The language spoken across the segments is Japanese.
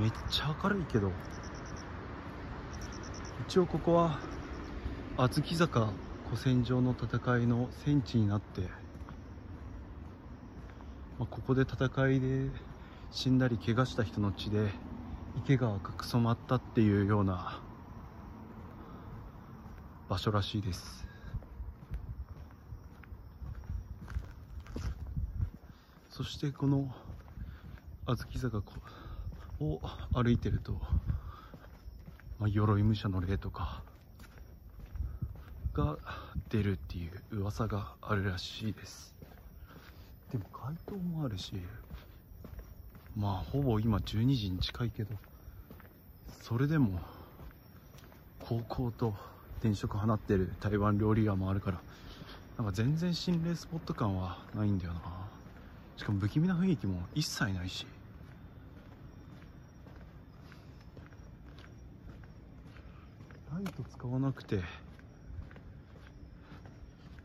めっちゃ明るいけど。一応ここは小豆坂古戦場の戦いの戦地になって、まあ、ここで戦いで死んだり怪我した人の血で池が赤く染まったっていうような場所らしいです。そしてこの小豆坂を歩いてると、まあ、鎧武者の霊とかが出るっていう噂があるらしいです。でも街灯もあるしまあほぼ今12時に近いけどそれでも高校と電飾放ってる台湾料理屋もあるからなんか全然心霊スポット感はないんだよな。しかも不気味な雰囲気も一切ないし。ライト使わなくて。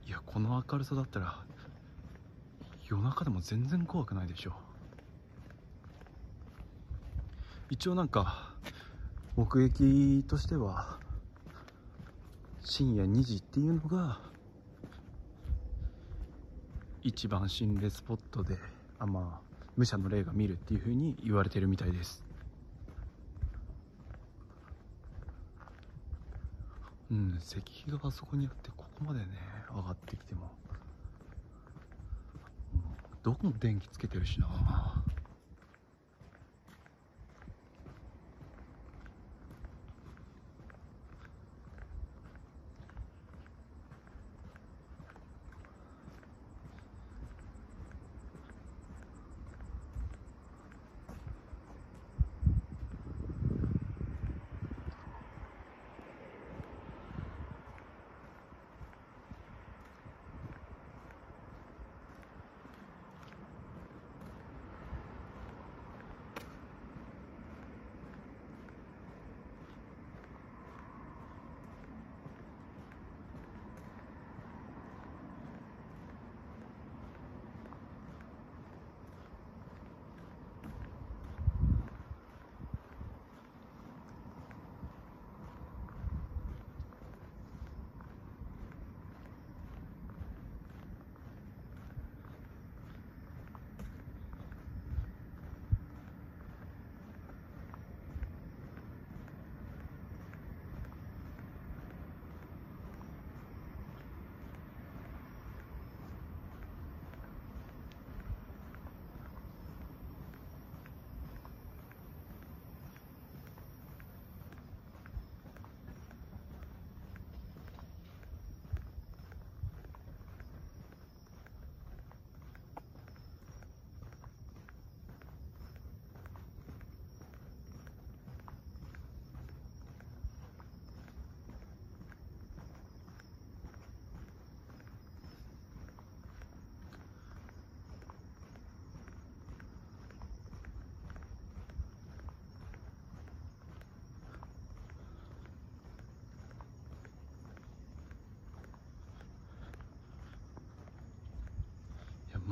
いやこの明るさだったら夜中でも全然怖くないでしょ。一応なんか目撃としては深夜2時っていうのが一番心霊スポットであまあ武者の霊が見るっていう風に言われてるみたいです。うん石碑があそこにあってここまでね上がってきても、うん、どこも電気つけてるしな。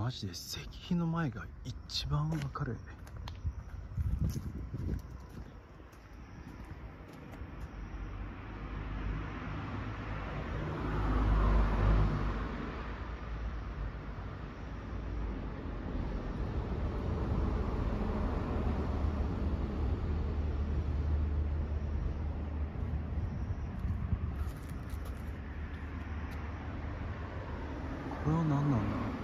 マジで石碑の前が一番明るいこれは何なんだろう。